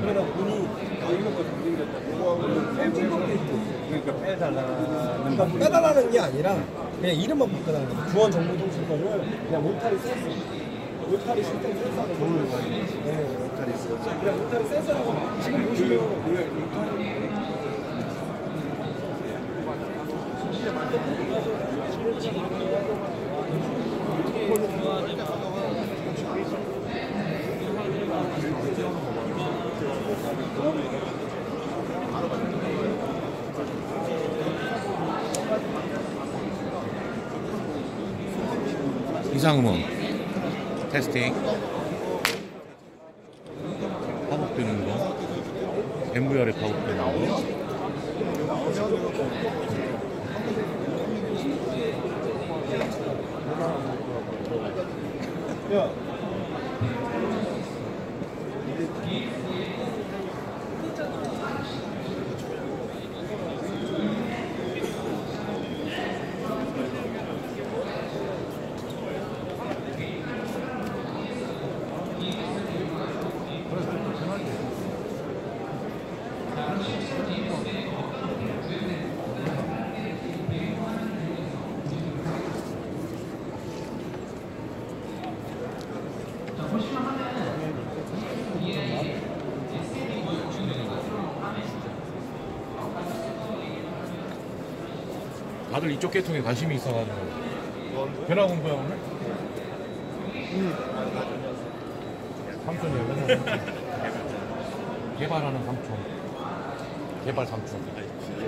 그러다. 그러니까 빼달라는 그러니까 빼달라는 게 아니라 그냥 이름만 바꿔달라는 거죠. 구원 정보 통신 거를 그냥 울타리 센스. 울타리 시스템 센서라고 부르는 거예요. 네, 울타리 센서. 그냥 울타리 센서라고 지금 보시면 이상음원 테스팅. 파급되는 거. MVR에 파급돼 나오고. 야, 다들 이쪽 계통에 관심이 있어가지고 변화 공부야 오늘? 삼촌이에요 맨날 개발하는 삼촌 개발 삼촌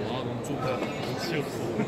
아 너무 좋다. 너무 치였어.